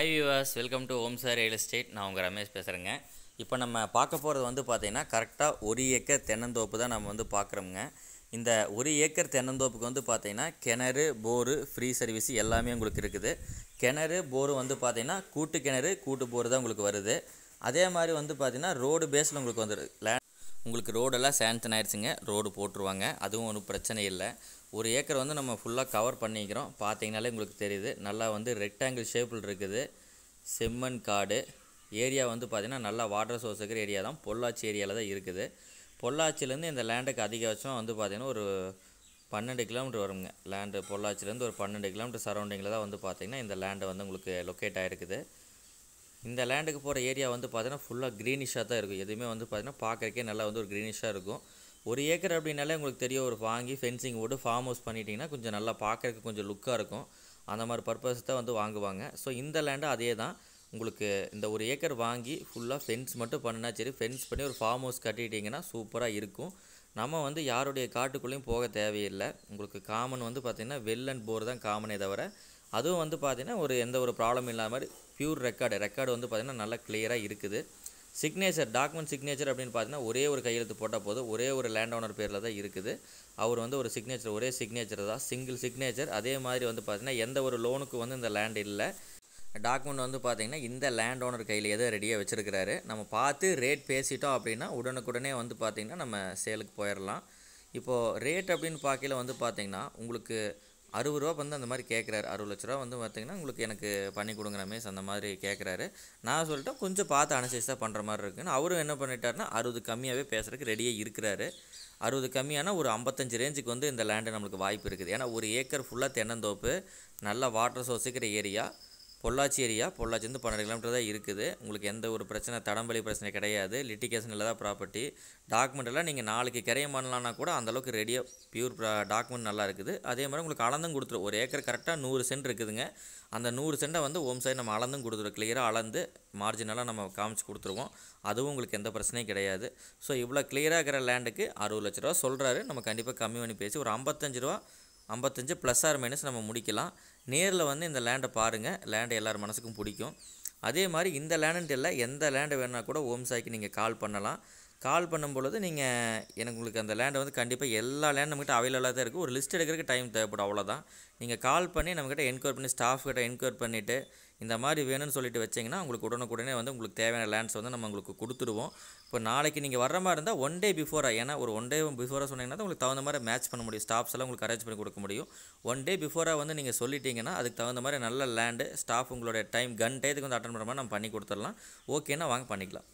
Hi viewers welcome to Om sir real estate நான் உங்கள் ரமேஷ் பேசுகிறேங்க இப்போ நம்ம பார்க்க போகிறது வந்து பார்த்திங்கன்னா கரெக்டாக ஒரு ஏக்கர் தென்னந்தோப்பு தான் நம்ம வந்து பார்க்குறோங்க இந்த ஒரு ஏக்கர் தென்னந்தோப்புக்கு வந்து பார்த்திங்கன்னா கிணறு போரு ஃப்ரீ சர்வீஸ் எல்லாமே உங்களுக்கு இருக்குது. கிணறு போரு வந்து பார்த்திங்கன்னா கூட்டு கிணறு கூட்டு போர் தான் உங்களுக்கு வருது. அதே மாதிரி வந்து பார்த்திங்கன்னா ரோடு பேஸில் உங்களுக்கு வந்துடுது லேண்ட் உங்களுக்கு ரோடெல்லாம் சேங்ஷன் ஆயிடுச்சுங்க. ரோடு போட்டுருவாங்க. அதுவும் ஒன்றும் பிரச்சனை இல்லை. ஒரு ஏக்கர் வந்து நம்ம ஃபுல்லாக கவர் பண்ணிக்கிறோம். பார்த்தீங்கனாலே உங்களுக்கு தெரியுது. நல்லா வந்து ரெக்டாங்கிள் ஷேப்பில் இருக்குது. செம்மண் காடு. ஏரியா வந்து பார்த்திங்கன்னா நல்லா வாட்டர் சோர்ஸ் இருக்கிற ஏரியா தான். பொள்ளாச்சி ஏரியாவில் தான் இருக்குது. பொள்ளாச்சிலேருந்து இந்த லேண்டுக்கு அதிகபட்சம் வந்து பார்த்திங்கன்னா ஒரு பன்னெண்டு கிலோமீட்டர் வருங்க. லேண்டு பொள்ளாச்சிலேருந்து ஒரு பன்னெண்டு கிலோமீட்டர் சரௌண்டிங்கில் தான் வந்து பார்த்திங்கன்னா இந்த லேண்டு வந்து உங்களுக்கு லொக்கேட் ஆகிருக்குது இந்த லேண்டுக்கு போகிற ஏரியா வந்து பார்த்திங்கன்னா ஃபுல்லாக க்ரீனிஷாக தான் இருக்கும். எதுவுமே வந்து பார்த்திங்கன்னா பார்க்குறக்கே நல்லா வந்து ஒரு க்ரீனிஷாக இருக்கும். ஒரு ஏக்கர் அப்படின்னாலே உங்களுக்கு தெரியும் ஒரு வாங்கி ஃபென்சிங் போட்டு ஃபார்ம் ஹவுஸ் பண்ணிட்டீங்கன்னா கொஞ்சம் நல்லா பார்க்குறதுக்கு கொஞ்சம் லுக்காக இருக்கும். அந்த மாதிரி பர்பஸ் தான் வந்து வாங்குவாங்க. ஸோ இந்த லேண்டு அதே தான் உங்களுக்கு இந்த ஒரு ஏக்கர் வாங்கி ஃபுல்லாக ஃபென்ஸ் மட்டும் பண்ணினா சரி ஃபென்ஸ் பண்ணி ஒரு ஃபார்ம் ஹவுஸ் கட்டிட்டீங்கன்னா சூப்பராக இருக்கும். நம்ம வந்து யாருடைய காட்டுக்குள்ளேயும் போக தேவையில்லை. உங்களுக்கு காமன் வந்து பார்த்திங்கன்னா வெல் அண்ட் போர் தான் காமனே தவிர அதுவும் வந்து பார்த்திங்கன்னா ஒரு எந்த ஒரு ப்ராப்ளம் இல்லாத மாதிரி பியூர் ரெக்கார்டு ரெக்கார்டு வந்து பார்த்திங்கன்னா நல்லா கிளியராக இருக்குது. சிக்னேச்சர் டாக்குமெண்ட் சிக்னேச்சர் அப்படின்னு பார்த்தீங்கன்னா ஒரே ஒரு கையெழுத்து போட்டால் போதும். ஒரே ஒரு லேண்ட் ஓனர் பேரில் தான் இருக்குது. அவர் வந்து ஒரு சிக்னேச்சர் ஒரே சிக்னேச்சர் தான். சிங்கிள் சிக்னேச்சர் அதே மாதிரி வந்து பார்த்திங்கன்னா எந்த ஒரு லோனுக்கு வந்து இந்த லேண்ட் இல்லை. டாக்குமெண்ட் வந்து பார்த்திங்கன்னா இந்த லேண்ட் ஓனர் கையில் எதை ரெடியாக வச்சுருக்கிறாரு. நம்ம பார்த்து ரேட் பேசிட்டோம் அப்படின்னா உடனுக்குடனே வந்து பார்த்திங்கன்னா நம்ம சேலுக்கு போயிடலாம். இப்போது ரேட் அப்படின்னு பார்க்கல வந்து பார்த்திங்கன்னா உங்களுக்கு அறுபது ரூபா வந்து அந்த மாதிரி கேட்குறாரு. அறுபது லட்ச ரூபா வந்து பார்த்திங்கன்னா உங்களுக்கு எனக்கு பண்ணி கொடுங்குற ரமேஷ் அந்த மாதிரி கேட்குறாரு. நான் சொல்லிட்டேன் கொஞ்சம் பார்த்து அனுசரிச்சு தான் பண்ணுற மாதிரி இருக்குன்னு. அவரும் என்ன பண்ணிட்டாருன்னா அறுபது கம்மியாகவே பேசுகிறதுக்கு ரெடியாக இருக்கிறாரு. அறுபது கம்மியான ஒரு ஐம்பத்தஞ்சு ரேஞ்சுக்கு வந்து இந்த லேண்டு நம்மளுக்கு வாய்ப்பு இருக்குது. ஏன்னா ஒரு ஏக்கர் ஃபுல்லாக தென்னந்தோப்பு நல்ல வாட்டர் சோர்ஸ் இருக்கிற ஏரியா பொள்ளாச்சி ஏரியா. பொள்ளாச்சி வந்து பன்னெண்டு கிலோமீட்டர் தான் இருக்குது. உங்களுக்கு எந்த ஒரு பிரச்சனை தடம்பலி பிரச்சனை கிடையாது. லிட்டிகேஷன் தான் ப்ராப்பர்ட்டி டாக்குமெண்ட் எல்லாம் நீங்கள் நாளைக்கு கிரையம் பண்ணலான்னா கூட அந்தளவுக்கு ரெடியாக பியூர் டாக்குமெண்ட் நல்லா இருக்குது. அதே மாதிரி உங்களுக்கு அளந்தும் கொடுத்துரும். ஒரு ஏக்கர் கரெக்டாக நூறு சென்ட் இருக்குதுங்க. அந்த நூறு சென்ட்டை வந்து ஓம் சைடு நம்ம அளந்தும் கொடுத்துரும். கிளியராக அளந்து மார்ஜினலாக நம்ம காமிச்சு கொடுத்துருவோம். அதுவும் உங்களுக்கு எந்த பிரச்சனையும் கிடையாது. ஸோ இவ்வளோ கிளியராக இருக்கிற லேண்டுக்கு அறுபது லட்ச ரூபா சொல்கிறாரு நம்ம கண்டிப்பாக கம்மி பண்ணி பேசி ஒரு ஐம்பத்தஞ்சு ரூபா ஐம்பத்தஞ்சு ப்ளஸ் ஆர் மைனஸ் நம்ம முடிக்கலாம். நேரில் வந்து இந்த லேண்டை பாருங்கள் லேண்டு எல்லார் மனசுக்கும் பிடிக்கும். அதே மாதிரி இந்த லேண்டுன்ட்டு இல்லை எந்த லேண்டு வேணால் கூட ஓம் சாய்க்கு நீங்கள் கால் பண்ணலாம். கால் பண்ணும் பொழுது நீங்கள் எனக்கு உங்களுக்கு அந்த லேண்டை வந்து கண்டிப்பாக எல்லா லேண்டும் நம்மகிட்ட அவைலபிளாக தான் இருக்குது ஒரு லிஸ்ட் எடுக்கிறதுக்கு டைம் தேவைப்படும் அவ்வளோதான் நீங்கள் கால் பண்ணி நம்மக்கிட்ட என்கொயர் பண்ணி ஸ்டாஃப் கிட்ட என்கொயர் பண்ணிவிட்டு இந்த மாதிரி வேணும்னு சொல்லிட்டு வச்சிங்கன்னா உங்களுக்கு உடனுக்குடனே வந்து உங்களுக்கு தேவையான லேண்ட்ஸ் வந்து நம்ம உங்களுக்கு கொடுத்துருவோம் இப்போ நாளைக்கு நீங்கள் வர மாதிரி இருந்தால் ஒன் டே பிஃபோராக ஏன்னா ஒரு ஒன் டே பிஃபோராக சொன்னீங்கன்னா உங்களுக்கு தகுந்த மாதிரி மேட்ச் பண்ண முடியும். ஸ்டாஃப்ஸ் எல்லாம் உங்களுக்கு அரேஞ்ச் பண்ணி கொடுக்க முடியும். ஒன் டே பிஃபோராக வந்து நீங்கள் சொல்லிட்டீங்கன்னா அதுக்கு தகுந்த மாதிரி நல்ல லேண்டு ஸ்டாஃப் உங்களுடைய டைம் கன் டயத்துக்கு வந்து அட்டன் பண்ணுற மாதிரி நம்ம பண்ணி கொடுத்துடலாம். ஓகேன்னா வாங்க பண்ணிக்கலாம்.